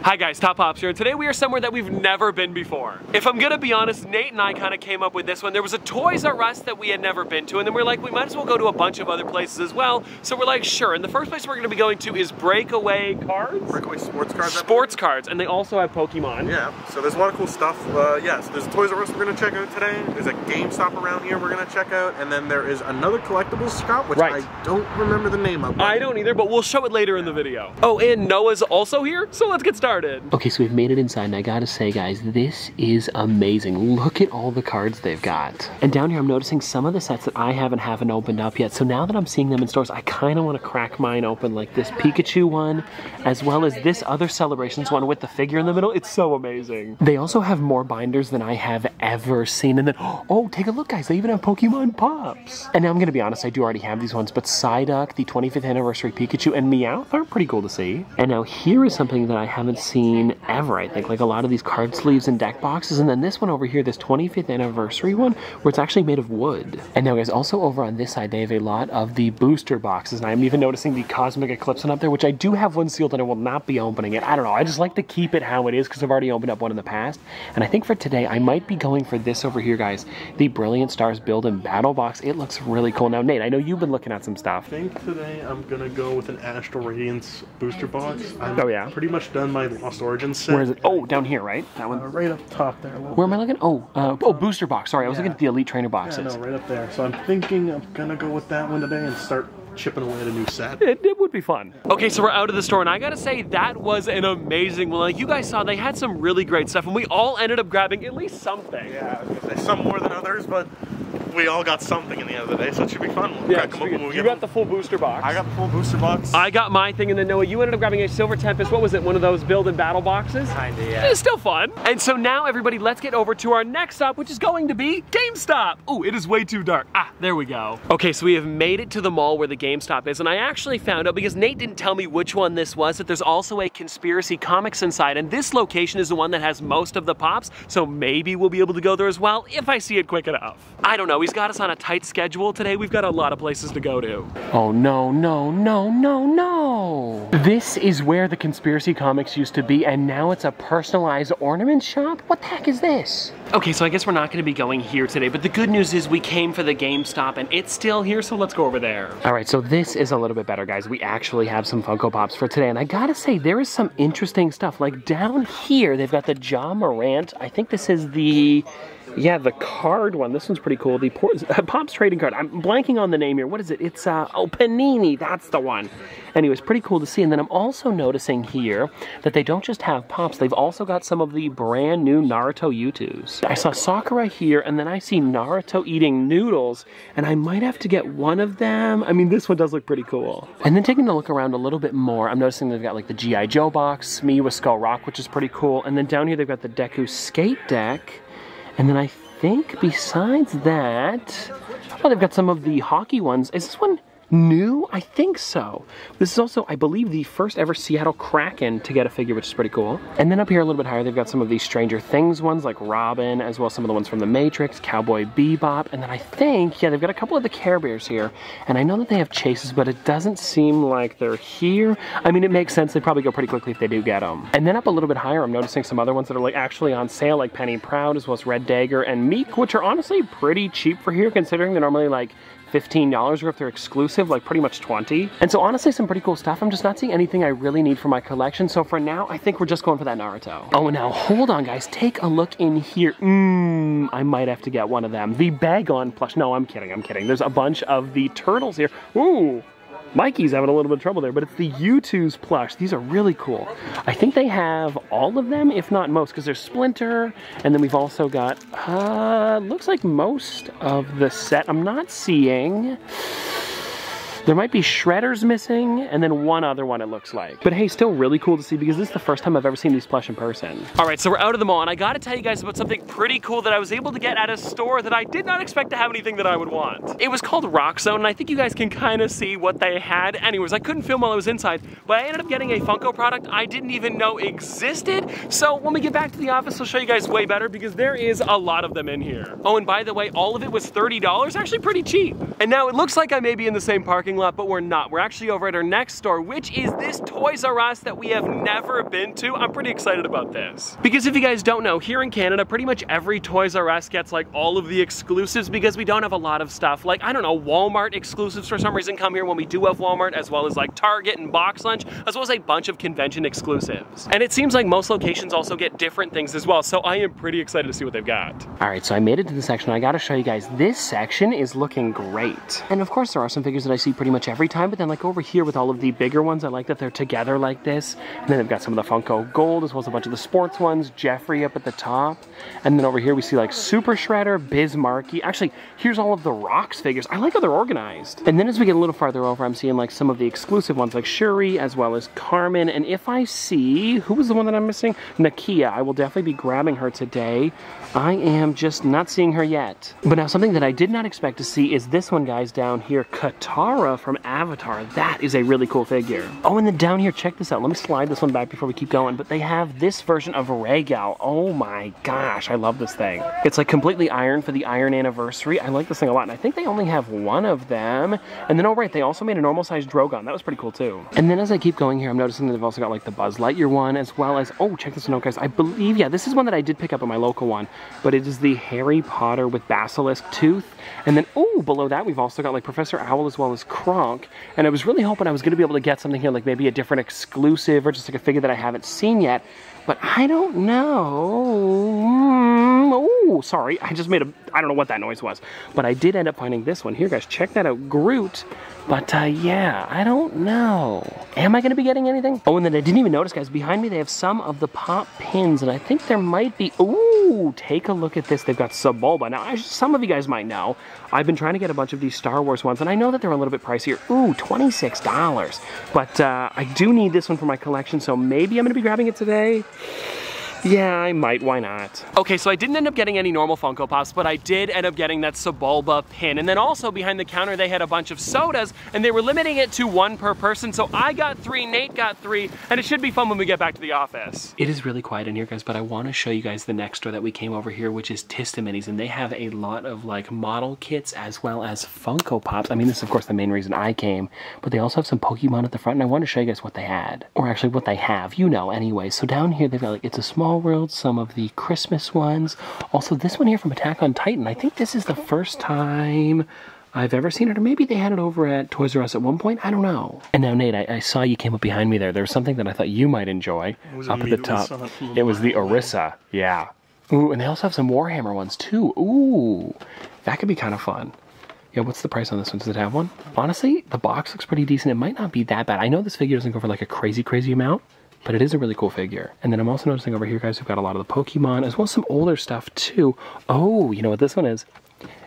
Hi guys, Top Pops here, and today we are somewhere that we've never been before. If I'm gonna be honest, Nate and I kind of came up with this one. There was a Toys R Us that we had never been to, and then we are like, we might as well go to a bunch of other places as well. So we're like, sure. And the first place we're gonna be going to is Breakaway Cards? Breakaway Sports Cards. Sports Cards, and they also have Pokemon. Yeah, so there's a lot of cool stuff. Uh, yeah, so there's a Toys R Us we're gonna check out today. There's a GameStop around here we're gonna check out, and then there is another collectibles shop, which right. I don't remember the name of. I don't either, but we'll show it later in the video. Oh, and Noah's also here, so let's get started. Okay, so we've made it inside and I gotta say guys, this is amazing. Look at all the cards they've got. And down here I'm noticing some of the sets that I haven't haven't opened up yet. So now that I'm seeing them in stores, I kind of want to crack mine open like this Pikachu one, as well as this other Celebrations one with the figure in the middle. It's so amazing. They also have more binders than I have ever seen. And then, oh, take a look guys, they even have Pokemon Pops. And now I'm gonna be honest, I do already have these ones, but Psyduck, the 25th anniversary Pikachu, and Meowth are pretty cool to see. And now here is something that I haven't seen ever ever, I think. Like a lot of these card sleeves and deck boxes. And then this one over here, this 25th anniversary one, where it's actually made of wood. And now guys, also over on this side, they have a lot of the booster boxes. And I'm even noticing the Cosmic Eclipse one up there, which I do have one sealed and I will not be opening it. I don't know, I just like to keep it how it is because I've already opened up one in the past. And I think for today, I might be going for this over here, guys. The Brilliant Stars Build and Battle Box. It looks really cool. Now, Nate, I know you've been looking at some stuff. I think today I'm gonna go with an Astral Radiance booster box. I'm oh yeah? pretty much done my Lost Origins set. Where is it? Oh, down here, right? That one? Uh, right up top there. Where am I looking? Oh, uh, oh, booster box. Sorry, I was yeah. looking at the Elite Trainer boxes. Yeah, no, right up there. So I'm thinking I'm gonna go with that one today and start chipping away at a new set. It, it, would be fun. Okay, so we're out of the store, and I gotta say, that was an amazing one. Like you guys saw, they had some really great stuff, and we all ended up grabbing at least something. Yeah, some more than others, but we all got something in the end of the day, so it should be fun. We'll yeah, you got them. the full booster box. I got the full booster box. I got my thing, and then Noah, you ended up grabbing a Silver Tempest. What was it? One of those build and battle boxes? Kinda, yeah. It's still fun. And so now, everybody, let's get over to our next stop, which is going to be GameStop. Oh, it is way too dark. Ah, there we go. Okay, so we have made it to the mall where the GameStop is, and I actually found out, because Nate didn't tell me which one this was, that there's also a Conspiracy Comics inside, and this location is the one that has most of the pops, so maybe we'll be able to go there as well if I see it quick enough. I don't know, he's got us on a tight schedule today. We've got a lot of places to go to. Oh, no, no, no, no, no. This is where the Conspiracy Comics used to be, and now it's a personalized ornament shop? What the heck is this? Okay, so I guess we're not gonna be going here today, but the good news is we came for the GameStop and it's still here, so let's go over there. All right, so this is a little bit better, guys. We actually have some Funko Pops for today, and I gotta say, there is some interesting stuff. Like down here, they've got the Ja Morant. I think this is the yeah, the card one. This one's pretty cool. The Pops trading card. I'm blanking on the name here. What is it? It's, uh, oh, Panini. That's the one. Anyways, pretty cool to see. And then I'm also noticing here that they don't just have Pops. They've also got some of the brand new Naruto Youtooz. I saw Sakura here, and then I see Naruto eating noodles, and I might have to get one of them. I mean, this one does look pretty cool. And then taking a look around a little bit more, I'm noticing they've got like the G.I. Joe box, me with Skull Rock, which is pretty cool. And then down here, they've got the Deku Skate Deck. And then I think besides that, oh, they've got some of the hockey ones. Is this one new? I think so. This is also, I believe, the first ever Seattle Kraken to get a figure, which is pretty cool. And then up here a little bit higher, they've got some of these Stranger Things ones, like Robin, as well as some of the ones from The Matrix, Cowboy Bebop, and then I think, yeah, they've got a couple of the Care Bears here. And I know that they have chases, but it doesn't seem like they're here. I mean, it makes sense. They probably go pretty quickly if they do get them. And then up a little bit higher, I'm noticing some other ones that are like actually on sale, like Penny Proud, as well as Red Dagger and Meek, which are honestly pretty cheap for here, considering they're normally like $15 or if they're exclusive, like pretty much 20. And so honestly, some pretty cool stuff. I'm just not seeing anything I really need for my collection. So for now, I think we're just going for that Naruto. Oh, now hold on guys, take a look in here. Mmm, I might have to get one of them. The Bagon plush, no, I'm kidding, I'm kidding. There's a bunch of the turtles here. Ooh, Mikey's having a little bit of trouble there, but it's the Youtooz plush. These are really cool. I think they have all of them, if not most, because there's Splinter, and then we've also got, uh, looks like most of the set. I'm not seeing... There might be shredders missing, and then one other one it looks like. But hey, still really cool to see because this is the first time I've ever seen these plush in person. All right, so we're out of the mall, and I gotta tell you guys about something pretty cool that I was able to get at a store that I did not expect to have anything that I would want. It was called Rock Zone, and I think you guys can kind of see what they had. Anyways, I couldn't film while I was inside, but I ended up getting a Funko product I didn't even know existed. So when we get back to the office, I'll show you guys way better because there is a lot of them in here. Oh, and by the way, all of it was $30, actually pretty cheap. And now it looks like I may be in the same parking parking lot, but we're not. We're actually over at our next store, which is this Toys R Us that we have never been to. I'm pretty excited about this. Because if you guys don't know, here in Canada, pretty much every Toys R Us gets like all of the exclusives because we don't have a lot of stuff. Like, I don't know, Walmart exclusives for some reason come here when we do have Walmart, as well as like Target and Box Lunch, as well as a bunch of convention exclusives. And it seems like most locations also get different things as well, so I am pretty excited to see what they've got. All right, so I made it to the section. I gotta show you guys, this section is looking great. And of course, there are some figures that I see pretty much every time, but then like over here with all of the bigger ones, I like that they're together like this. And then they've got some of the Funko Gold, as well as a bunch of the sports ones, Jeffrey up at the top. And then over here we see like Super Shredder, Biz Markie. Actually, here's all of the Rocks figures. I like how they're organized. And then as we get a little farther over, I'm seeing like some of the exclusive ones like Shuri, as well as Carmen. And if I see, who was the one that I'm missing? Nakia. I will definitely be grabbing her today. I am just not seeing her yet. But now something that I did not expect to see is this one, guys, down here. Katara from Avatar. That is a really cool figure. Oh, and then down here, check this out. Let me slide this one back before we keep going. But they have this version of Rhaegal. Oh my gosh, I love this thing. It's like completely iron for the Iron Anniversary. I like this thing a lot. And I think they only have one of them. And then, oh right, they also made a normal sized Drogon. That was pretty cool too. And then as I keep going here, I'm noticing that they've also got like the Buzz Lightyear one, as well as, oh, check this one out, guys. I believe, yeah, this is one that I did pick up at my local one but it is the Harry Potter with basilisk tooth. And then, oh, below that, we've also got like Professor Owl as well as Kronk. And I was really hoping I was going to be able to get something here, like maybe a different exclusive or just like a figure that I haven't seen yet. But I don't know. Hmm. Oh, sorry. I just made a, I don't know what that noise was. But I did end up finding this one. Here, guys, check that out. Groot. But uh, yeah, I don't know. Am I going to be getting anything? Oh, and then I didn't even notice, guys. Behind me, they have some of the pop pins. And I think there might be, ooh, take a look at this. They've got Sebulba. Now, I, some of you guys might know, I've been trying to get a bunch of these Star Wars ones. And I know that they're a little bit pricier. Ooh, $26. But uh, I do need this one for my collection. So maybe I'm going to be grabbing it today. Yeah, I might. Why not? Okay, so I didn't end up getting any normal Funko Pops, but I did end up getting that Sebulba pin. And then also behind the counter, they had a bunch of sodas, and they were limiting it to one per person. So I got three, Nate got three, and it should be fun when we get back to the office. It is really quiet in here, guys, but I want to show you guys the next store that we came over here, which is Tis the Minis, and they have a lot of like model kits as well as Funko Pops. I mean, this is of course the main reason I came, but they also have some Pokemon at the front, and I want to show you guys what they had, or actually what they have, you know, anyway. So down here, they've got like It's a Small World, some of the Christmas ones. Also, this one here from Attack on Titan. I think this is the first time I've ever seen it, or maybe they had it over at Toys R Us at one point. I don't know. And now, Nate, I, I saw you came up behind me there. There was something that I thought you might enjoy up at the top. It was the Orisa. Yeah. Ooh, and they also have some Warhammer ones too. Ooh, that could be kind of fun. Yeah, what's the price on this one? Does it have one? Honestly, the box looks pretty decent. It might not be that bad. I know this figure doesn't go for like a crazy, crazy amount, but it is a really cool figure. And then I'm also noticing over here, guys, we've got a lot of the Pokemon, as well as some older stuff too. Oh, you know what this one is?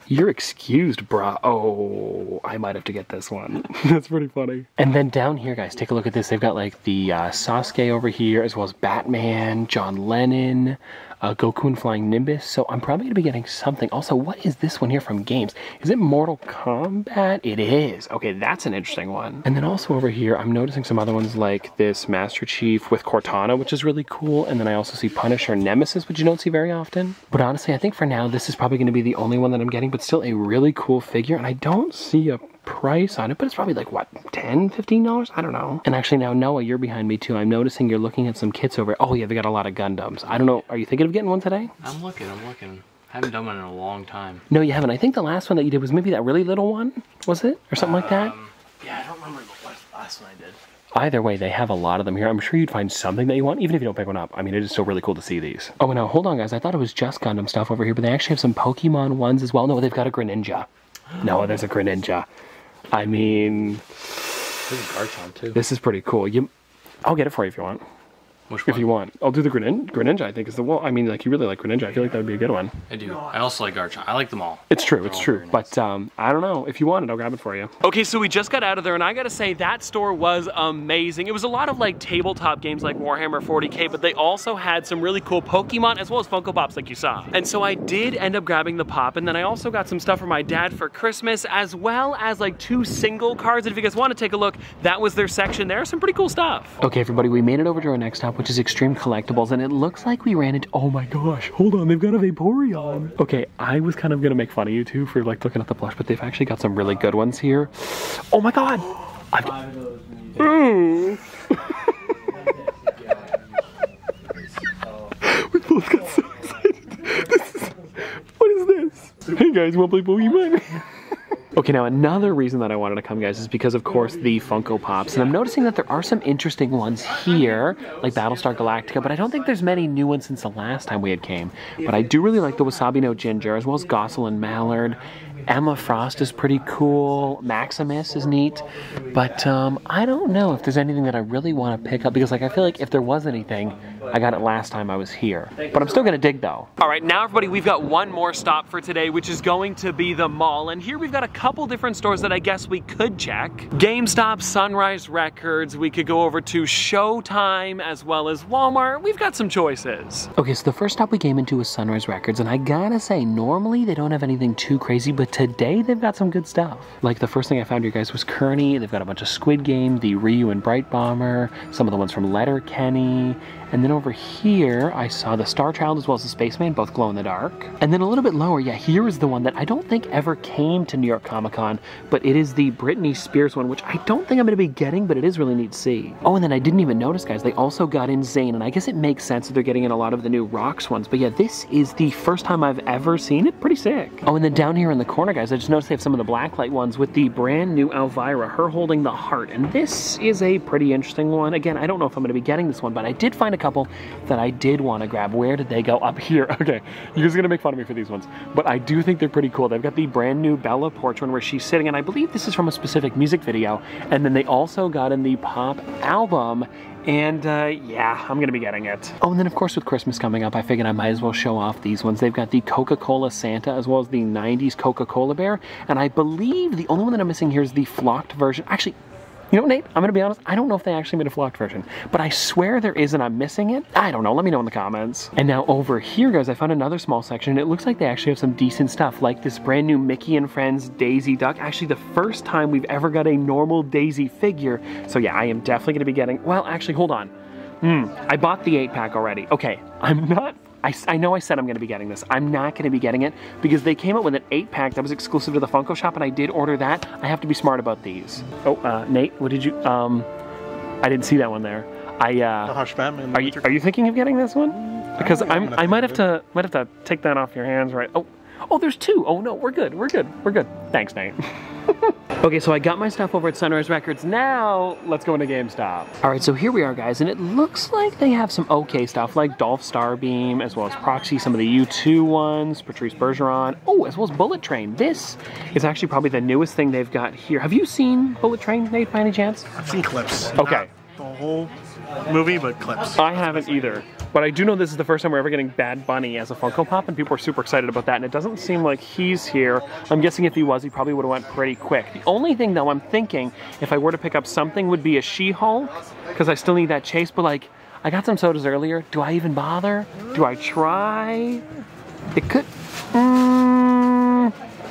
You're excused, bruh. Oh, I might have to get this one. That's pretty funny. And then down here, guys, take a look at this. They've got like the uh, Sasuke over here, as well as Batman, John Lennon, uh, Goku and Flying Nimbus. So I'm probably gonna be getting something. Also, what is this one here from Games? Is it Mortal Kombat? It is. Okay, that's an interesting one. And then also over here, I'm noticing some other ones like this Master Chief with Cortana, which is really cool. And then I also see Punisher Nemesis, which you don't see very often. But honestly, I think for now, this is probably gonna be the only one that I'm getting, but still a really cool figure. And I don't see a price on it, but it's probably like what, 10 $15? I don't know. And actually now Noah, you're behind me too. I'm noticing you're looking at some kits over. Oh yeah, they got a lot of Gundams. I don't know. Are you thinking of getting one today? I'm looking, I'm looking. I haven't done one in a long time. No, you haven't. I think the last one that you did was maybe that really little one, was it? Or something like that? Um, yeah, I don't remember the last, one I did. Either way, they have a lot of them here. I'm sure you'd find something that you want, even if you don't pick one up. I mean, it is still really cool to see these. Oh, and now hold on, guys. I thought it was just Gundam stuff over here, but they actually have some Pokemon ones as well. No, they've got a Greninja. No, there's a Greninja. I mean, There's a Garchomp too. this is pretty cool. You, I'll get it for you if you want. Which If you want, I'll do the Grenin- Greninja. I think is the well. I mean, like you really like Greninja. I feel like that would be a good one. I do. I also like Garchomp. I like them all. It's true. It's true. nice. But um, I don't know. If you want it, I'll grab it for you. Okay, so we just got out of there, and I gotta say, that store was amazing. It was a lot of like tabletop games like Warhammer 40k, but they also had some really cool Pokemon as well as Funko Pops, like you saw. And so I did end up grabbing the pop, and then I also got some stuff for my dad for Christmas, as well as like two single cards. And if you guys want to take a look, that was their section. There, some pretty cool stuff. Okay, everybody, we made it over to our next stop, shop, which is Extreme Collectibles, and it looks like we ran into. Oh my gosh! Hold on, they've got a Vaporeon. Okay, I was kind of gonna make fun of you two for like looking at the plush, but they've actually got some really good ones here. Oh my god! I've... Ooh. Hmm. we both got so excited. This is, what is this? Hey guys, wanna play Pokemon? Okay, now another reason that I wanted to come, guys, is because, of course, the Funko Pops. And I'm noticing that there are some interesting ones here, like Battlestar Galactica, but I don't think there's many new ones since the last time we had came. But I do really like the Wasabi no Ginger, as well as Gosalyn Mallard. Emma Frost is pretty cool. Maximus is neat. But um, I don't know if there's anything that I really want to pick up, because like I feel like if there was anything, I got it last time I was here. But I'm still gonna dig though. All right, now everybody, we've got one more stop for today, which is going to be the mall. And here we've got a couple different stores that I guess we could check. GameStop, Sunrise Records, we could go over to Showtime as well as Walmart. We've got some choices. Okay, so the first stop we came into was Sunrise Records, and I gotta say, normally they don't have anything too crazy, but today they've got some good stuff. Like the first thing I found you guys, was Kearney. They've got a bunch of Squid Game, the Ryu and Bright Bomber, some of the ones from Letterkenny, and then over here, I saw the Star Child as well as the Spaceman, both glow in the dark. And then a little bit lower, yeah, here is the one that I don't think ever came to New York Comic Con, but it is the Britney Spears one, which I don't think I'm gonna be getting, but it is really neat to see. Oh, and then I didn't even notice, guys, they also got in Zane, and I guess it makes sense that they're getting in a lot of the new Rocks ones, but yeah, this is the first time I've ever seen it. Pretty sick. Oh, and then down here in the corner, guys, I just noticed they have some of the blacklight ones with the brand new Elvira, her holding the heart, and this is a pretty interesting one. Again, I don't know if I'm gonna be getting this one, but I did find a couple that I did want to grab. Where did they go? Up here. Okay, you guys are gonna make fun of me for these ones, but I do think they're pretty cool. They've got the brand new Bella Poarch one where she's sitting, and I believe this is from a specific music video. And then they also got in the pop album. And uh, yeah, I'm gonna be getting it. Oh, and then of course with Christmas coming up, I figured I might as well show off these ones. They've got the Coca-Cola Santa as well as the 90s Coca-Cola Bear. And I believe the only one that I'm missing here is the flocked version. Actually, you know, Nate, I'm gonna be honest, I don't know if they actually made a flocked version, but I swear there is and I'm missing it. I don't know, let me know in the comments. And now over here, guys, I found another small section. It looks like they actually have some decent stuff, like this brand new Mickey and Friends Daisy Duck. Actually, the first time we've ever got a normal Daisy figure. So yeah, I am definitely gonna be getting, well, actually, hold on. Hmm, I bought the eight pack already. Okay, I'm not I, I, know I said I'm going to be getting this. I'm not going to be getting it because they came out with an 8 pack that was exclusive to the Funko shop and I did order that. I have to be smart about these. Oh, uh, Nate, what did you, um, I didn't see that one there. I, uh, The Hush Batman. are you, are you thinking of getting this one? Because I'm, I might have to, might have to take that off your hands, right? Oh, oh, there's two. Oh no, we're good, we're good, we're good. Thanks, Nate. okay, so I got my stuff over at Sunrise Records. Now, let's go into GameStop. All right, so here we are, guys, and it looks like they have some okay stuff, like Dolph Starbeam, as well as Proxy, some of the Youtooz ones, Patrice Bergeron, oh, as well as Bullet Train. This is actually probably the newest thing they've got here. Have you seen Bullet Train, Nate, by any chance? I've seen clips. Okay. Whole movie, but clips. I haven't either. But I do know this is the first time we're ever getting Bad Bunny as a Funko Pop, and people are super excited about that. And it doesn't seem like he's here. I'm guessing if he was, he probably would have went pretty quick. The only thing, though, I'm thinking if I were to pick up something would be a She-Hulk, because I still need that chase. But like, I got some sodas earlier. Do I even bother? Do I try? It could. Mm,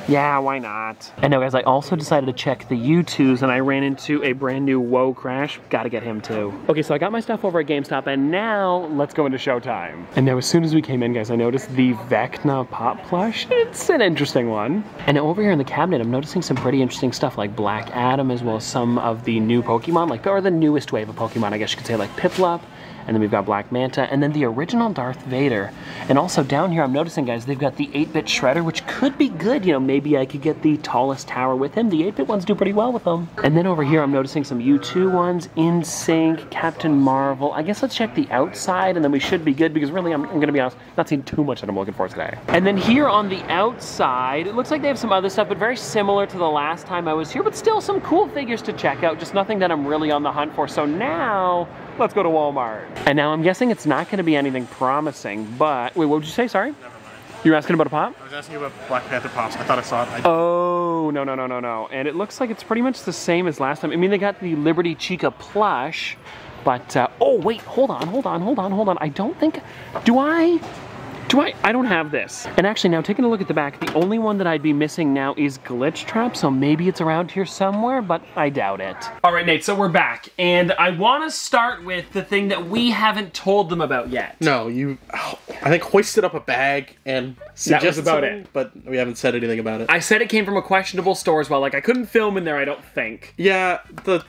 yeah, why not? And now, guys, I also decided to check the Youtooz, and I ran into a brand new Woe Crash. Gotta get him too. Okay, so I got my stuff over at GameStop, and now let's go into Showtime. And now, as soon as we came in, guys, I noticed the Vecna Pop Plush. It's an interesting one. And over here in the cabinet, I'm noticing some pretty interesting stuff, like Black Adam, as well as some of the new Pokemon, like, or the newest wave of Pokemon, I guess you could say, like Piplup. And then we've got Black Manta, and then the original Darth Vader. And also down here, I'm noticing, guys, they've got the 8-bit Shredder, which could be good. You know, maybe I could get the tallest tower with him. The 8-bit ones do pretty well with them. And then over here, I'm noticing some Youtooz ones, NSYNC, Captain Marvel. I guess let's check the outside, and then we should be good, because really, I'm, I'm gonna be honest, not seeing too much that I'm looking for today. And then here on the outside, it looks like they have some other stuff, but very similar to the last time I was here, but still some cool figures to check out, just nothing that I'm really on the hunt for. So now, let's go to Walmart. And now I'm guessing it's not gonna be anything promising, but, wait, what would you say, sorry? Never mind. You were asking about a pop? I was asking you about Black Panther pops. I thought I saw it. I, Oh, no, no, no, no, no. And it looks like it's pretty much the same as last time. I mean, they got the Liberty Chica plush, but, uh, oh, wait, hold on, hold on, hold on, hold on. I don't think, do I, Do I? I don't have this. And actually, now taking a look at the back, the only one that I'd be missing now is Glitch Trap, so maybe it's around here somewhere, but I doubt it. All right, Nate, so we're back, and I want to start with the thing that we haven't told them about yet. No, you. I think hoisted up a bag and suggested about it. but we haven't said anything about it. I said it came from a questionable store as well. Like, I couldn't film in there, I don't think. yeah, the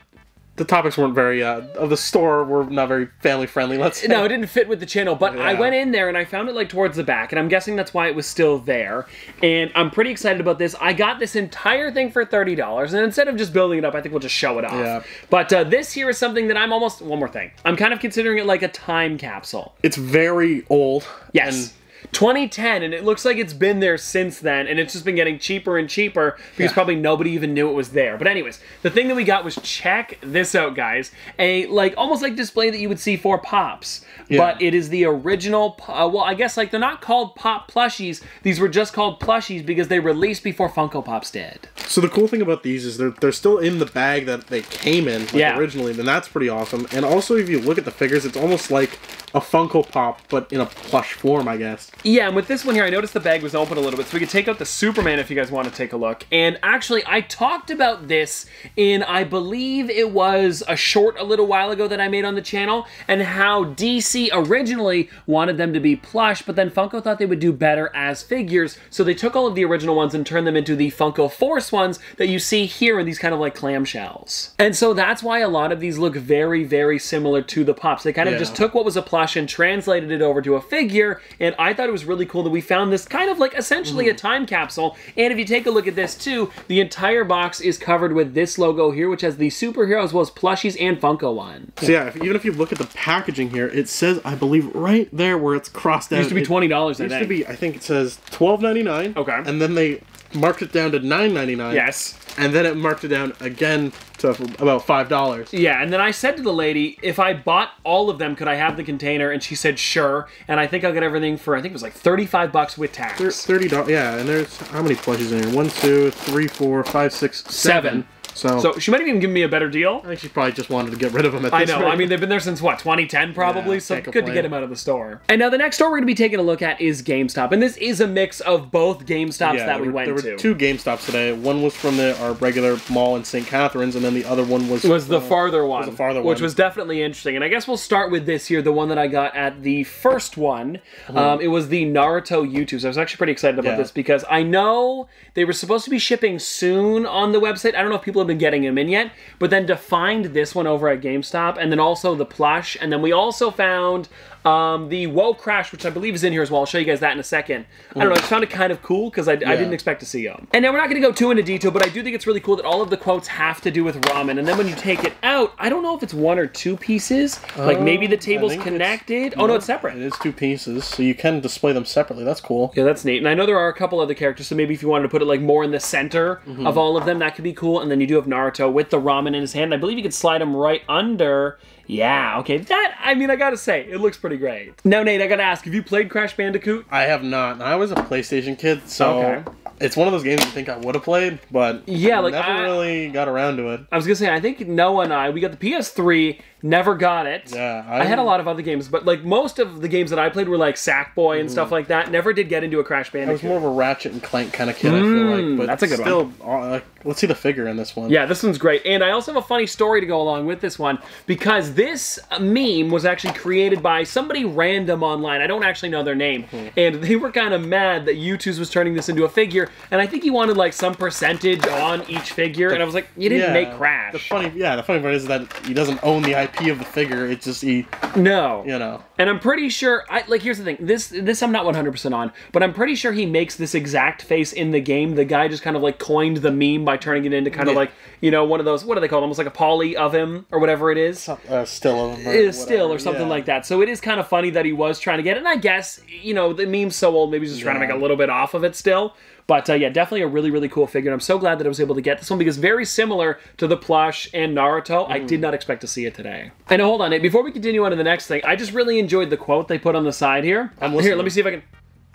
the topics weren't very uh, of the store were not very family friendly. Let's say. No, it didn't fit with the channel, but I went in there and I found it like towards the back, and I'm guessing that's why it was still there. And I'm pretty excited about this. I got this entire thing for $30, and instead of just building it up, I think we'll just show it off. Yeah. But uh, this here is something that I'm almost, one more thing. I'm kind of considering it like a time capsule. It's very old. Yes. And 2010, and it looks like it's been there since then, and it's just been getting cheaper and cheaper because Yeah. probably nobody even knew it was there. But anyways, the thing that we got was check this out, guys. A like almost like display that you would see for pops, Yeah. but it is the original. Uh, well, I guess like they're not called pop plushies. These were just called plushies because they released before Funko Pops did. So the cool thing about these is they're they're still in the bag that they came in like, Yeah. originally, and that's pretty awesome. And also, if you look at the figures, it's almost like a Funko Pop, but in a plush form, I guess. Yeah, and with this one here, I noticed the bag was open a little bit, so we could take out the Superman if you guys want to take a look. And actually, I talked about this in, I believe it was a short a little while ago that I made on the channel, and how DC originally wanted them to be plush, but then Funko thought they would do better as figures, so they took all of the original ones and turned them into the Funko Force ones that you see here in these kind of like clamshells. And so that's why a lot of these look very, very similar to the Pops. They kind of Yeah. just took what was a plush and translated it over to a figure, and I thought it was really cool that we found this kind of like essentially a mm-hmm. time capsule. And if you take a look at this too, the entire box is covered with this logo here, which has the superhero as well as plushies and Funko one. So yeah, if, even if you look at the packaging here, it says I believe right there where it's crossed out. It used to be twenty dollars. Used to be, I think it says twelve ninety nine. Okay. And then they marked it down to nine ninety nine. Yes. And then it marked it down again to about five dollars. Yeah, and then I said to the lady, if I bought all of them, could I have the container? And she said, sure. And I think I'll get everything for I think it was like thirty-five bucks with tax. Thirty dollars. Yeah, and there's how many plushies in here? One, two, three, four, five, six, seven. Seven. So, So she might have even given me a better deal. I think she probably just wanted to get rid of them at I know. rate. I mean, they've been there since what 2010, probably. Yeah, so good to get them out of the store. And now the next store we're going to be taking a look at is GameStop, and this is a mix of both GameStops yeah, that we were, went there were to. two GameStops today. One was from the our regular mall in St. Catharines, and then the other one was was the uh, farther one, the farther which one. was definitely interesting. And I guess we'll start with this here, the one that I got at the first one. Um, it was the Naruto Youtooz. So I was actually pretty excited about. Yeah. this because I know they were supposed to be shipping soon on the website. I don't know if people been getting them in yet, but then to find this one over at GameStop, and then also the plush, and then we also found um, the Whoa Crash, which I believe is in here as well. I'll show you guys that in a second. I don't know. I just found it kind of cool because I, I didn't expect to see them. And now we're not going to go too into detail, but I do think it's really cool that all of the quotes have to do with ramen. And then when you take it out, I don't know if it's one or two pieces. like maybe the table's connected. Oh no, it's separate. It is two pieces, so you can display them separately. That's cool. Yeah, that's neat. And I know there are a couple other characters, so maybe if you wanted to put it like more in the center Mm-hmm. of all of them, that could be cool. And then you do have Naruto with the ramen in his hand. I believe you could slide him right under. Yeah, okay. That I mean, I gotta say, it looks pretty great. Now, Nate, I gotta ask, have you played Crash Bandicoot? I have not. I was a PlayStation kid, so Okay. it's one of those games you think I would have played, but Yeah, like, never I- really got around to it. I was gonna say, I think Noah and I, we got the PS3, never got it. Yeah, I, had a lot of other games, but like most of the games that I played were like Sackboy and stuff like that. Never did get into a Crash Bandicoot. I was more of a Ratchet and Clank kind of kid. I feel like, but Mm, that's a good one. still, uh, let's see the figure in this one. Yeah, this one's great. And I also have a funny story to go along with this one because this meme was actually created by somebody random online. I don't actually know their name. Hmm. And they were kind of mad that Youtooz was turning this into a figure. And I think he wanted like some percentage on each figure. And I was like, you didn't Yeah, make Crash. The funny, yeah, the funny part is that he doesn't own the IP of the figure. It's just he, no. you know. And I'm pretty sure I like here's the thing. This this I'm not 100% on, but I'm pretty sure he makes this exact face in the game. The guy just kind of like coined the meme by turning it into kind of like, you know, one of those what do they call it? Almost like a poly of him or whatever it is. Uh, still, of him or is still or something yeah. like that. So it is kind of funny that he was trying to get it. And I guess, you know, the meme's so old, maybe he's just trying to make a little bit off of it still. But uh, yeah, definitely a really, really cool figure. And I'm so glad that I was able to get this one because very similar to the plush and Naruto. I Mm. did not expect to see it today. And hold on, before we continue on to the next thing, I just really enjoyed the quote they put on the side here. I'm here, let me see if I can.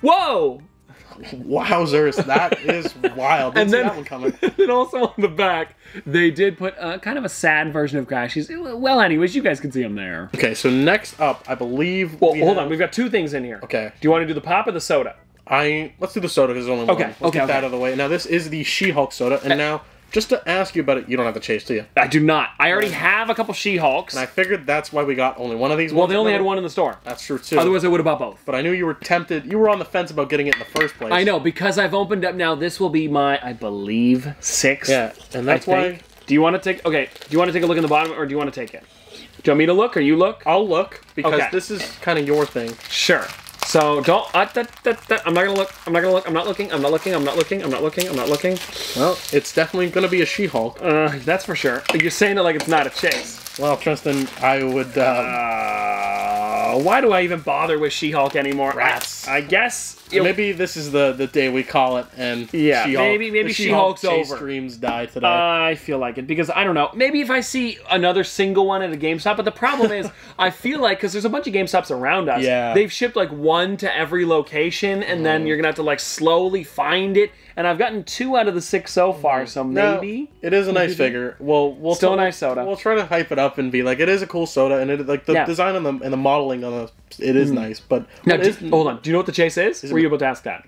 Whoa! Wowzers, that is wild. Didn't And see then- that one coming. and also on the back, they did put uh, kind of a sad version of Crash. He's, well, anyways, you guys can see him there. Okay, so next up, I believe. Well, we hold have- on. We've got two things in here. Okay. Do you want to do the pop or the soda? I let's do the soda because there's only one. Okay, Let's okay, get okay. that out of the way. Now this is the She-Hulk soda, and now just to ask you about it, you don't have to chase, do you? I do not. I already have a couple She-Hulks. And I figured that's why we got only one of these. well, they only had one in the store. That's true too. Otherwise, I would have bought both. but I knew you were tempted. You were on the fence about getting it in the first place. I know because I've opened up now. This will be my, I believe, sixth. Yeah, and that's why. Do you want to take? Okay. Do you want to take a look in the bottom, or do you want to take it? Do you want me to look, or you look? I'll look because Okay. this is kind of your thing. Sure. So don't. Uh, da, da, da, I'm not gonna look. I'm not gonna look. I'm not looking. I'm not looking. I'm not looking. I'm not looking. I'm not looking. Well, it's definitely going to be a She-Hulk. Uh, that's for sure. You're saying it like it's not a chase. Well, Tristan, I would. Uh, Uh, why do I even bother with She-Hulk anymore? Rats. I, I guess. Maybe this is the the day we call it, and Yeah, She-Hulk, maybe- maybe She-Hulk's chase over. dreams die today. Uh, I feel like it because I don't know. Maybe if I see another single one at a GameStop, but the problem is I feel like because there's a bunch of GameStops around us, Yeah. they've shipped like one to every location, and then oh. you're gonna have to like slowly find it. And I've gotten two out of the six so far, mm-hmm. so No, maybe. it is a nice figure. Well, we'll Still nice soda. We'll try to hype it up and be like, it is a cool soda, and it like the Yeah. design on the and the modeling on the it is mm. nice. But Now, do- hold on. Do you know what the chase is? Were you about to ask that?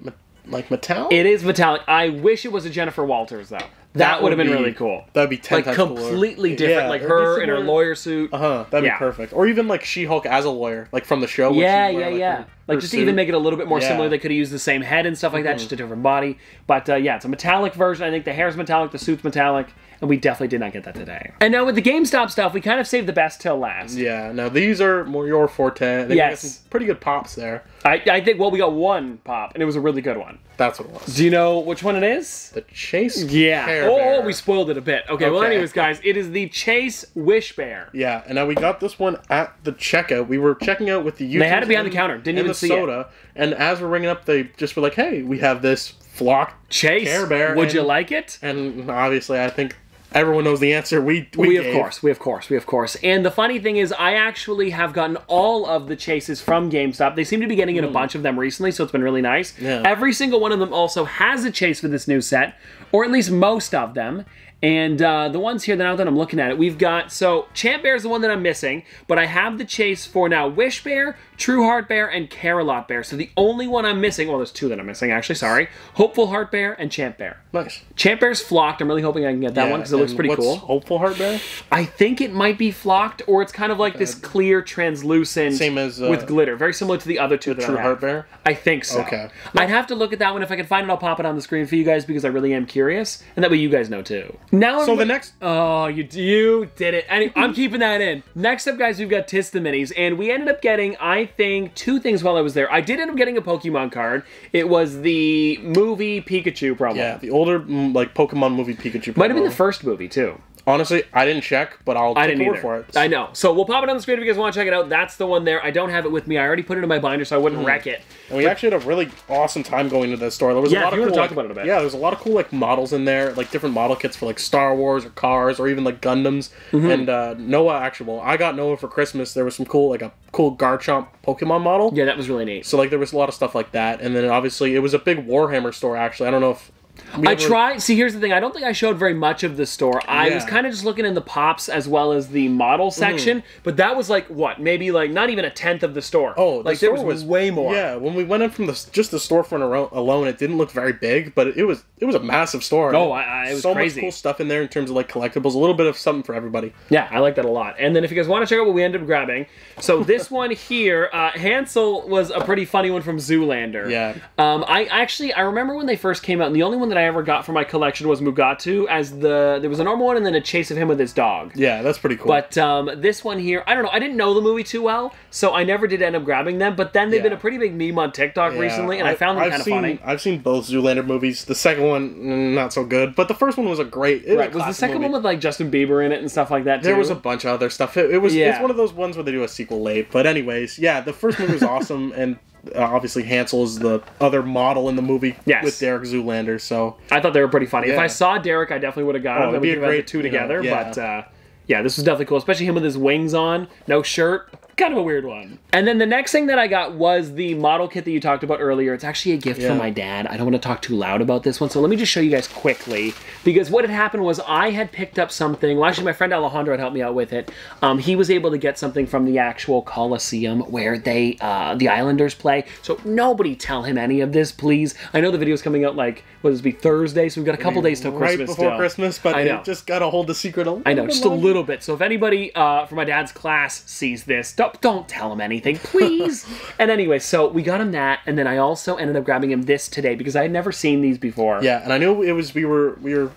like metallic? It is metallic. I wish it was a Jennifer Walters though. That, would have been be- really cool. That'd be ten Like times cooler. completely different, Yeah, like her in her lawyer suit. Uh huh. That'd Yeah. be perfect. Or even like She-Hulk as a lawyer, like from the show. when Yeah, wear, yeah, like, yeah. her- like just to even make it a little bit more Yeah. Mm-hmm. similar, they could have used the same head and stuff like that, just a different body. But uh, yeah, it's a metallic version. I think the hair's metallic, the suit's metallic, and we definitely did not get that today. And now with the GameStop stuff, we kind of saved the best till last. Yeah. Now these are more your forte. They Yes. pretty good pops there. I, I think well, we got one pop, and it was a really good one. That's what it was. Do you know which one it is? The Chase. Yeah. Oh, Bear. we spoiled it a bit. Okay, Well, anyways, guys, it is the Chase Wish Bear. Yeah, and now we got this one at the checkout. We were checking out with the Youtooz. They had it behind the counter. Didn't even the see it. soda. And as we're ringing up, they just were like, "Hey, we have this flock Chase, Care Bear." would you like it? And obviously, I think everyone knows the answer. We we, We, of course, we of course, we of course. And the funny thing is, I actually have gotten all of the chases from GameStop. They seem to be getting in a bunch of them recently, so it's been really nice. Hmm. Yeah. Every single one of them also has a chase for this new set, or at least most of them. And uh, the ones here, now that I'm looking at it, we've got so Champ Bear is the one that I'm missing, but I have the chase for now Wish Bear, True Heart Bear, and Carolot Bear. So the only one I'm missing, well, there's two that I'm missing actually. Sorry, Hopeful Heart Bear and Champ Bear. Nice. Champ Bear's flocked. I'm really hoping I can get that Yeah, one because it looks pretty what's cool. Hopeful Heart Bear. I think it might be flocked, or it's kind of like this clear, translucent, Same as, uh, with glitter, very similar to the other two that True I have. Heart Bear. I think so. Okay. I'd have to look at that one. If I can find it, I'll pop it on the screen for you guys because I really am curious, and that way you guys know too. Now, So the next Oh, you you did it. Any, I'm keeping that in. Next up, guys, we've got Tis the Minis, and we ended up getting, I think, two things while I was there. I did end up getting a Pokemon card. It was the movie Pikachu promo. Yeah, the older mm, like Pokemon movie Pikachu. Might have been the first movie too. Honestly, I didn't check, but I'll I didn't the word either. for it. I know. So we'll pop it on the screen if you guys want to check it out. That's the one there. I don't have it with me. I already put it in my binder so I wouldn't wreck it. And we actually had a really awesome time going to this store. There was Yeah, a lot if you of cool, talk like- about it a bit. Yeah, there's a lot of cool like models in there, like different model kits for like Star Wars or cars or even like Gundams. Mm-hmm. And uh, Noah actually, well, I got Noah for Christmas. There was some cool like a cool Garchomp Pokemon model. Yeah, that was really neat. So like there was a lot of stuff like that, and then obviously it was a big Warhammer store. Actually, I don't know if we I tried. See, here's the thing. I don't think I showed very much of the store. I was Yeah. Mm-hmm. kind of just looking in the pops as well as the model section. But that was like what? Maybe like not even a tenth of the store. Oh, the like there store was, way more. Yeah, when we went in from the just the storefront alone, it didn't look very big, but it was it was a massive store. Oh, I- I- it was so crazy. much cool stuff in there in terms of like collectibles. A little bit of something for everybody. Yeah, I like that a lot. And then if you guys want to check out what we ended up grabbing, so this one here, uh, Hansel was a pretty funny one from Zoolander. Yeah. Um, I actually I remember when they first came out, and the only one that I ever got for my collection was Mugatu, as the there was a normal one and then a chase of him with his dog. Yeah, that's pretty cool. But um, this one here, I don't know. I didn't know the movie too well, so I never did end up grabbing them. But then they've Yeah. been a pretty big meme on TikTok Yeah, recently, and I, found them I've kind of seen, funny. I've seen both Zoolander movies. The second one, mm, not so good, but the first one was a great. It was, Right? Was the second movie. one with like Justin Bieber in it and stuff like that? Too? There was a bunch of other stuff. It, it was Yeah. it's one of those ones where they do a sequel late. But anyways, yeah, the first movie was awesome, and obviously Hansel is the other model in the movie Yes. with Derek Zoolander. So I thought they were pretty funny. If I saw Derek, I definitely would have got Oh, him. it'd we be a great, the two you know, together. yeah. But uh, yeah, this was definitely cool, especially him with his wings on, no shirt. Kind of a weird one. And then the next thing that I got was the model kit that you talked about earlier. It's actually a gift Yeah. from my dad. I don't want to talk too loud about this one, so let me just show you guys quickly. Because what had happened was I had picked up something. Well, actually, my friend Alejandro had helped me out with it. Um, he was able to get something from the actual Coliseum where they, uh, the Islanders play. So nobody tell him any of this, please. I know the video's coming out like, what does it be, Thursday? So we've got a couple days till right Christmas before still. Christmas, but I know. just gotta hold the secret a little I know, just a little bit. So if anybody uh, from my dad's class sees this, don't, don't tell him anything, please. and anyway, so we got him that, and then I also ended up grabbing him this today because I had never seen these before. Yeah, and I knew it was we were we were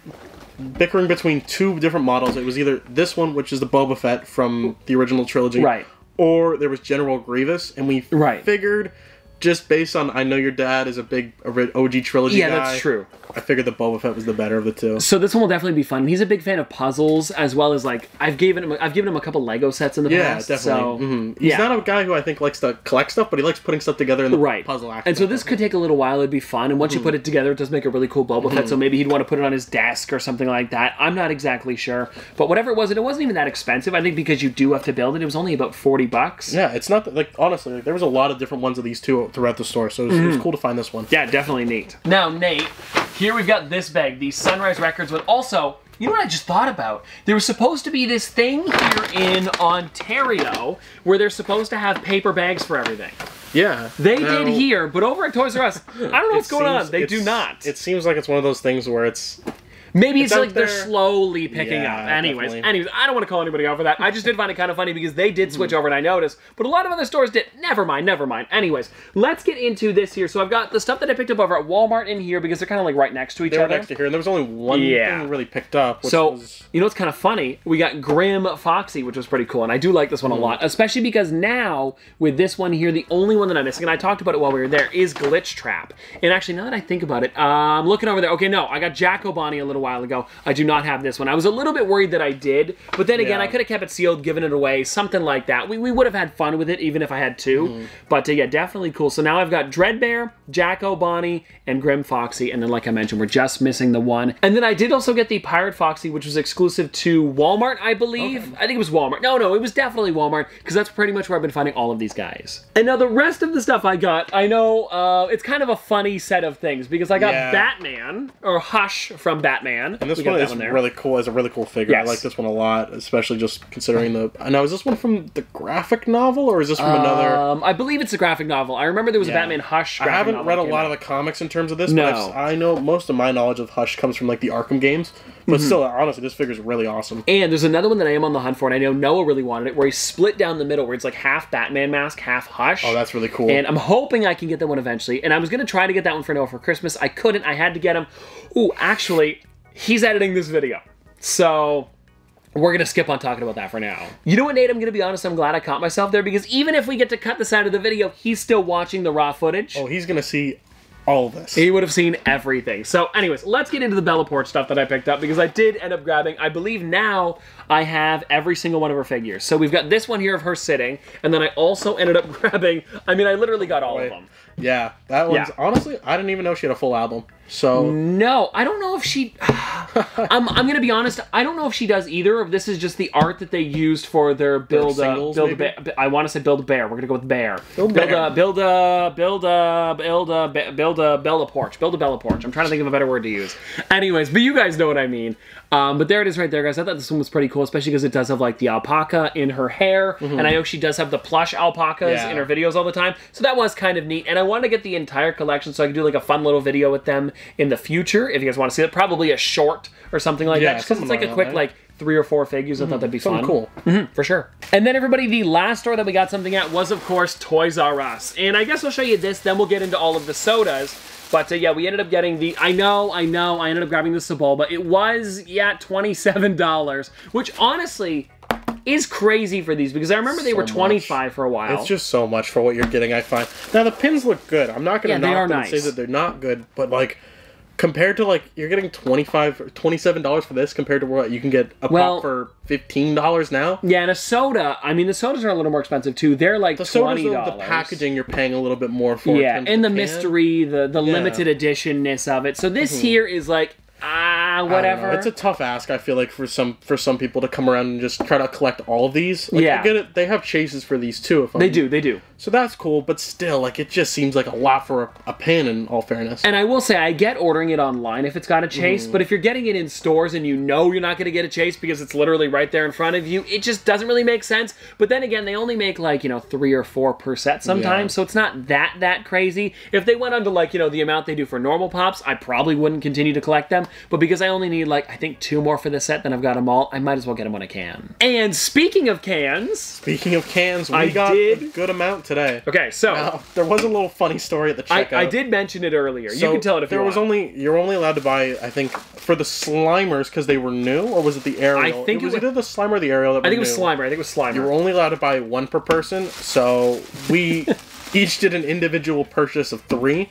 bickering between two different models. It was either this one, which is the Boba Fett from the original trilogy, Right. or there was General Grievous, and we Right. figured just based on I know your dad is a big OG trilogy Yeah, guy. that's true. I figured the Boba Fett was the better of the two. So this one will definitely be fun. He's a big fan of puzzles as well as like I've given him I've given him a couple Lego sets in the Yeah, past. definitely. So Mhm. He's yeah. not a guy who I think likes to collect stuff, but he likes putting stuff together in the Right. puzzle act. And so this could take a little while. It'd be fun. And once Mm-hmm. you put it together, it does make a really cool Boba Fett. So maybe he'd want to put it on his desk or something like that. I'm not exactly sure. But whatever it was, and it wasn't even that expensive. I think because you do have to build it, it was only about 40 bucks. Yeah, it's not like honestly, like, there was a lot of different ones of these two throughout the store, so it was, it was cool to find this one. Mm-hmm. Yeah, definitely neat. Now, Nate, here we've got this bag, the Sunrise Records, but also, you know what I just thought about? There was supposed to be this thing here in Ontario where they're supposed to have paper bags for everything. Yeah, They Now- did here, but over at Toys R Us, I don't know what's going on. They do not. It seems like it's one of those things where it's Maybe it's, It's like they're slowly picking Yeah, up. Anyways, definitely. anyways, I don't want to call anybody out for that. I just did find it kind of funny because they did switch over and I noticed, but a lot of other stores did. Never mind, never mind. Anyways, let's get into this here. So I've got the stuff that I picked up over at Walmart in here because they're kind of like right next to each other. they other. next to here, and there was only one Yeah. thing really picked up. Which So was, you know what's kind of funny? We got Grim Foxy, which was pretty cool, and I do like this one a lot, especially because now with this one here, the only one that I'm missing, and I talked about it while we were there, is Glitch Trap. And actually, now that I think about it, uh, I'm looking over there. Okay, no, I got Jack-O-Bonnie a little while ago. I do not have this one. I was a little bit worried that I did, but then again, Yeah. I could have kept it sealed, given it away, something like that. We, we would have had fun with it even if I had 2 Mm-hmm. But uh, yeah, definitely cool. So now I've got Dreadbear, Jack-O-Bonnie, and Grim Foxy, and then like I mentioned, we're just missing the one. And then I did also get the Pirate Foxy, which was exclusive to Walmart, I believe. I think it was Walmart. No, no, it was definitely Walmart because that's pretty much where I've been finding all of these guys. And now the rest of the stuff I got, I know uh, it's kind of a funny set of things because I got Yeah. Batman or Hush from Batman. And this We one is there. really cool. It's a really cool figure. Yes. I like this one a lot, especially just considering the. Now, is this one from the graphic novel, or is this from another? Um, I believe it's a graphic novel. I remember there was a Batman Hush. I haven't read a lot out. of the comics in terms of this, No. I know most of my knowledge of Hush comes from like the Arkham games. But Mm-hmm. still, honestly, this figure is really awesome. And there's another one that I am on the hunt for, and I know Noah really wanted it, where he's split down the middle, where it's like half Batman mask, half Hush. Oh, that's really cool. And I'm hoping I can get that one eventually. And I was gonna try to get that one for Noah for Christmas. I couldn't. I had to get him. Ooh, actually, he's editing this video, so we're gonna skip on talking about that for now. You know what, Nate? I'm gonna be honest. I'm glad I caught myself there because even if we get to cut this out of the video, he's still watching the raw footage. oh, he's gonna see all this. He would have seen everything. So, anyways, let's get into the Bella Poarch stuff that I picked up because I did end up grabbing. I believe now I have every single one of her figures. So we've got this one here of her sitting, and then I also ended up grabbing. I mean, I literally got all of them. Yeah, that one's Yeah. honestly, I didn't even know she had a full album. So No, I don't know if she. I'm, I'm gonna be honest. I don't know if she does either. If this is just the art that they used for their build, a, singles, build. A maybe? ba- I want to say build a bear. We're gonna go with bear. Build build bear. a build a build a build a build a Bella Poarch. Build a Bella Poarch. I'm trying to think of a better word to use. Anyways, but you guys know what I mean. Um, but there it is right there, guys. I thought this one was pretty cool, especially because it does have like the alpaca in her hair, mm-hmm. and I know she does have the plush alpacas Yeah. in her videos all the time. So that was kind of neat. And I wanted to get the entire collection so I could do like a fun little video with them in the future. If you guys want to see it, probably a short or something like Yeah, that. Because it's like a quick like three or four figures. I thought mm-hmm. that'd be something fun. cool. Mm-hmm. For sure. And then everybody, the last store that we got something at was of course Toys R Us. And I guess I'll show you this, then we'll get into all of the sodas. But uh, yeah, we ended up getting the. I know, I know, I ended up grabbing the Sebulba. It was yeah twenty seven dollars, which honestly is crazy for these because I remember they So were much. twenty five for a while. It's just so much for what you're getting. I find now the pins look good. I'm not gonna Yeah, they knock are them and say that they're not good, but like compared to like you're getting 25 27 dollars for this compared to what you can get a Well- pop for 15 dollars now. yeah, and a soda. I mean, the sodas are a little more expensive too. They're like The sodas, twenty though, dollars. the packaging you're paying a little bit more for. Yeah, and the can. mystery, the the Yeah. limited editionness of it. So this here is like. Ah, yeah, whatever. It's a tough ask. I feel like for some for some people to come around and just try to collect all of these. Like, Yeah. I get it. They have chases for these too. If I'm, they do, they do. So that's cool, but still, like it just seems like a lot for a, a pin. In all fairness, And I will say, I get ordering it online if it's got a chase, Mm-hmm. but if you're getting it in stores and you know you're not going to get a chase because it's literally right there in front of you, it just doesn't really make sense. But then again, they only make like, you know, three or four per set sometimes, Yeah. so it's not that, that crazy. If they went under like, you know, the amount they do for normal pops, I probably wouldn't continue to collect them. But because I only need like, I think two more for the set, then I've got them all, I might as well get them when I can. And speaking of cans, speaking of cans, we I got did- a good amount today. okay, so Now, there was a little funny story at the I, checkout. I did mention it earlier. you can tell it if there you was want. only you're only allowed to buy I think for the Slimers because they were new or was it the Ariel? I think it was it was- either the Slimer or the Ariel. That I think it was new. Slimer. I think it was Slimer. You were only allowed to buy one per person, so we each did an individual purchase of three.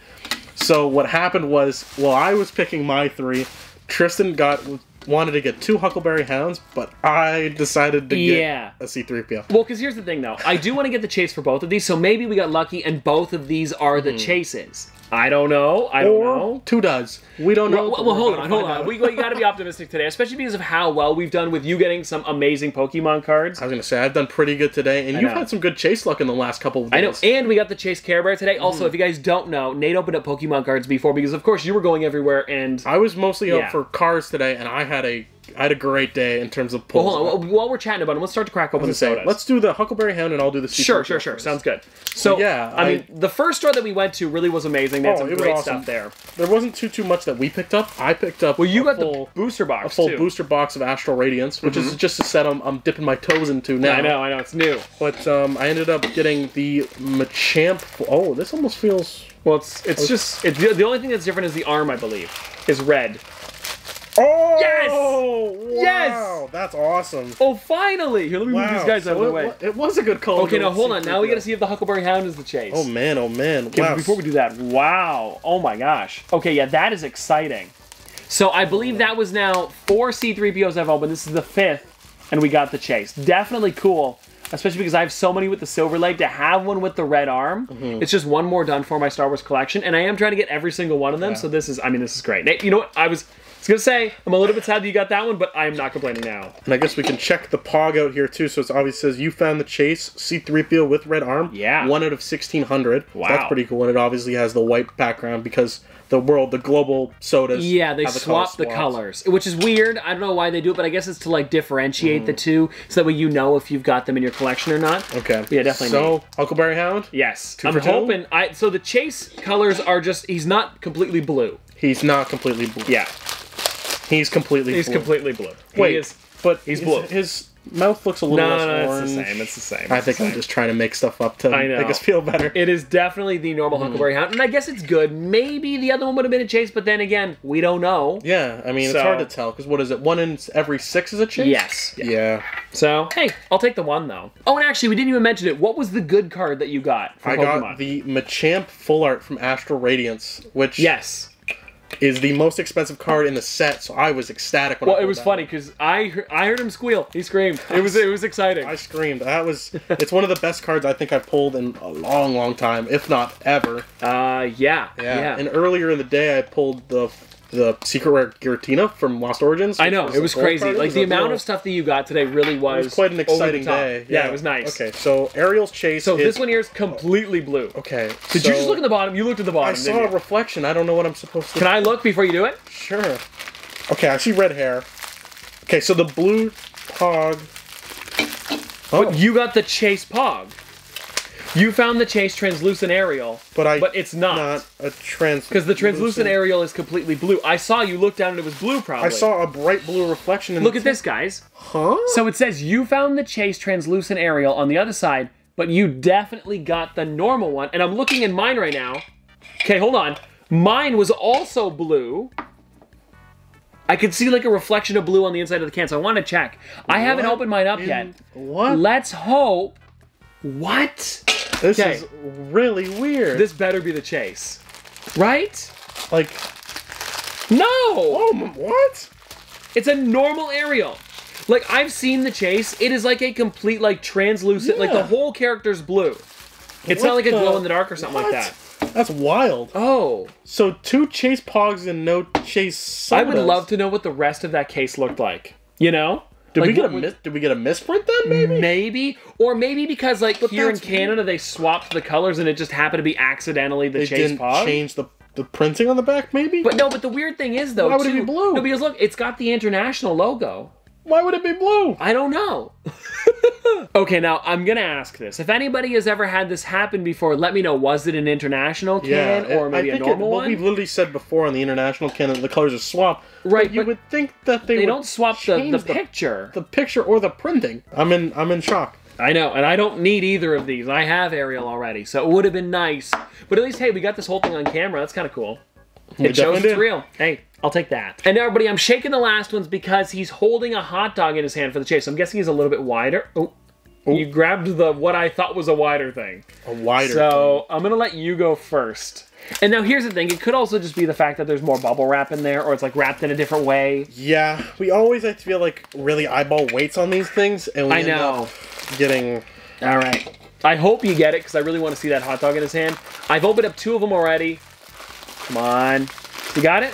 So what happened was, while I was picking my three, Tristan got wanted to get two Huckleberry Hounds, but I decided to Yeah. get a C3PO. Well, because here's the thing, though. I do want to get the chase for both of these, so maybe we got lucky and both of these are the hmm. chases. I don't know. I don't. Or know. two does. We don't know. Well, well, hold on, hold on. We, we got to be optimistic today, especially because of how well we've done with you getting some amazing Pokemon cards. I was gonna say I've done pretty good today, and you've know. had some good chase luck in the last couple of days. I know, and we got the Chase Care Bear today. Also, mm-hmm. if you guys don't know, Nate opened up Pokemon cards before because, of course, you were going everywhere. And I was mostly Yeah. out for cars today, and I had a I had a great day in terms of well, pulls. hold on. While we're chatting about them, let's start to crack open the Say, sodas. let's do the Huckleberry Hound, and I'll do the C3PO Sure, sure, sure. Sounds good. So, yeah, I, I- mean, the first store that we went to really was amazing. They had Oh, some great awesome. stuff there. There wasn't too too much that we picked up. I picked up. Well, you a got full, the booster box a full too. booster box of Astral Radiance, which is just a set I'm, I'm dipping my toes into now. I know, I know, it's new. But um, I ended up getting the Machamp. Oh, this almost feels. Well, it's it's just it's the, the only thing that's different is the arm, I believe, is red. Oh Yes! Wow, that's awesome. Oh, finally! Here, let me move these guys out of the it, way. it was a good call. Okay, now hold on. Now we got to see if the Huckleberry Hound is the chase. Oh man, oh man. Okay, wow. before we do that, wow! Oh my gosh. Okay, yeah, that is exciting. So I believe that was now four C3POs I've opened. This is the fifth, and we got the chase. Definitely cool, especially because I have so many with the silver leg. To have one with the red arm, Mm-hmm. it's just one more done for my Star Wars collection, and I am trying to get every single one of them. So this is, I mean, this is great. You know what? I was, was gonna say I'm a little bit sad that you got that one, but I am not complaining now. And I guess we can check the pog out here too. So it obviously says you found the chase C3PO with red arm. Yeah. One out of 1600. Wow. That's pretty cool. And it obviously has the white background because the world, the global sodas. Yeah, they have the swap the colors, which is weird. I don't know why they do it, but I guess it's to like differentiate Mm. the two, so that way you know if you've got them in your collection or not. Okay. Yeah, definitely So, Huckleberry Hound, Yes, Two I'm for two? I so the chase colors are just he's not completely blue. he's not completely blue. Yeah, He's completely he's blue. completely blue. Wait, he is. but he's blue. His mouth looks a little No, less no, orange. it's the same. It's the same. I think the I'm just trying to make stuff up to make us feel better. It is definitely the normal Mm-hmm. Huckleberry Hound, and I guess it's good. Maybe the other one would have been a chase, but then again, we don't know. yeah, I mean, So- it's hard to tell because what is it? One in every six is a chase? Yes. Yeah. So hey, I'll take the one though. Oh, and actually, we didn't even mention it. What was the good card that you got from I Pokemon? got the Machamp Full Art from Astral Radiance, which yes. Is the most expensive card in the set. So I was ecstatic. When I Well, it was funny because I heard, I heard him squeal. He screamed. It was it was exciting. I screamed. That was. it's one of the best cards I think I've pulled in a long, long time, if not ever. Uh, yeah, yeah. And earlier in the day, I pulled the the secret rare Giratina from Lost Origins. I know was it was crazy. Like the amount of stuff that you got today really was, It was quite an exciting day. Yeah. it was nice. Okay, so Ariel's chase. So is, this one here is completely blue. Okay. Did you just look at the bottom? You looked at the bottom. I saw a reflection. I don't know what I'm supposed to. Can I look before you do it? Sure. Okay, I see red hair. Okay, so the blue pog. Oh, You got the Chase Pog. You found the Chase translucent Ariel, but I. but it's not. not a trans. because the translucent Ariel is completely blue. I saw you look down and it was blue. Probably. I saw a bright blue reflection. In Look at this, guys. Huh? So it says you found the Chase translucent Ariel on the other side, but you definitely got the normal one. And I'm looking in mine right now. Okay, hold on. Mine was also blue. I could see like a reflection of blue on the inside of the can, so I want to check. I haven't opened mine up in- yet. What? Let's hope. What? This Okay. is really weird. This better be the Chase. Right? like. No! Oh, what? It's a normal Ariel. Like I've seen the chase. It is like a complete like translucent. Like the whole character's blue. It's not What like a glow in the dark or something like that. That's wild. Oh. So two Chase Pogs and no Chase I would love to know what the rest of that case looked like. You know? Did Like, we get a mis- Did we get a misprint then? Maybe. Maybe, or maybe because like here in Canada they swapped the colors and it just happened to be accidentally the They Chase didn't Pog. change the the printing on the back. Maybe. But no, but the weird thing is though, Why would it too- be blue? No, because look, it's got the international logo. Why would it be blue? I don't know. okay, now I'm gonna ask this: if anybody has ever had this happen before, let me know. Was it an international can or it- maybe a normal it, what one? we've literally said before on the international can the colors are swapped. Right, But you would think that they, they would don't swap the, the picture. the picture or the printing. I'm in I'm in shock. I know, and I don't need either of these. I have Ariel already, so it would have been nice. But at least, hey, we got this whole thing on camera. That's kind of cool. It shows it's did. real. Hey, I'll take that. And everybody, I'm shaking the last ones because he's holding a hot dog in his hand for the chase. So I'm guessing he's a little bit wider. Oh, oh, you grabbed the what I thought was a wider thing. A wider. So I'm gonna let you go first. And now here's the thing: it could also just be the fact that there's more bubble wrap in there, or it's like wrapped in a different way. yeah, we always like to feel like really eyeball weights on these things, and we I end know. up getting All right. I hope you get it because I really want to see that hot dog in his hand. I've opened up two of them already. Come on. You got it?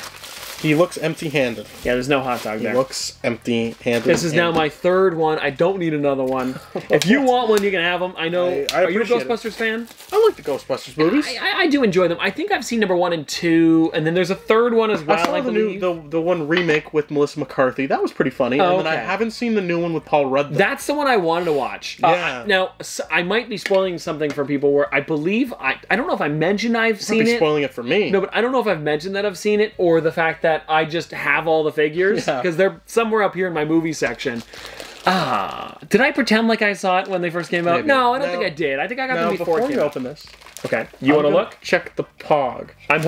He looks empty-handed. Yeah, there's no hot dog He there. looks empty-handed. This is now my third one. I don't need another one. If you want one, you can have them. I know. I- I are you a appreciate it. Ghostbusters fan? I like the Ghostbusters movies. I, I, do enjoy them. I think I've seen number one and two, and then there's a third one as well. I saw the new the, the one remake with Melissa McCarthy. That was pretty funny. and then I haven't seen the new one with Paul Rudd. though. That's the one I wanted to watch. Uh, Yeah. now I might be spoiling something for people. Where I believe I I don't know if I mentioned I've I'd seen be it. spoiling it for me. No, but I don't know if I've mentioned that I've seen it or the fact that I just have all the figures Yeah. because they're somewhere up here in my movie section. Ah, did I pretend like I saw it when they first came out? Maybe. No, I don't No. think I did. I think I got now them before. before it you open this, Okay, you want to gonna look? Check the Pog. I'm.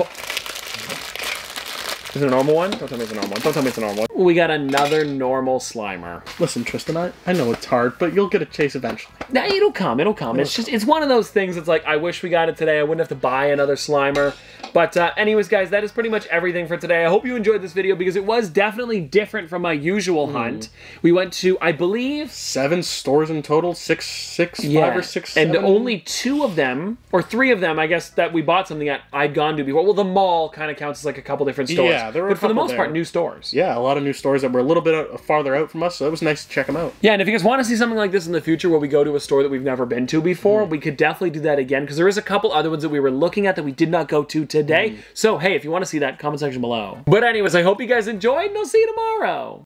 Is it a normal one? Don't tell me it's a normal one. Don't tell me it's a normal one. We got another normal Slimer. Listen, Tristan, I, I know it's hard, but you'll get a chase eventually. Nah, it'll come. It'll come. It's just it's one of those things. It's like I wish we got it today. I wouldn't have to buy another Slimer. But uh, anyways, guys, that is pretty much everything for today. I hope you enjoyed this video because it was definitely different from my usual hunt. We went to, I believe, Seven stores in total. Six, six, five or six. and seven? only two of them, or three of them, I guess, that we bought something at I'd gone to before. Well, the mall kind of counts as like a couple different stores. Yeah, there were but for the most there. part, new stores. Yeah, a lot of new stores that were a little bit farther out from us, so it was nice to check them out. Yeah, and if you guys want to see something like this in the future where we go to a store that we've never been to before, Mm. we could definitely do that again because there is a couple other ones that we were looking at that we did not go to today. Mm. So, hey, if you want to see that, comment section below. But anyways, I hope you guys enjoyed and I'll see you tomorrow.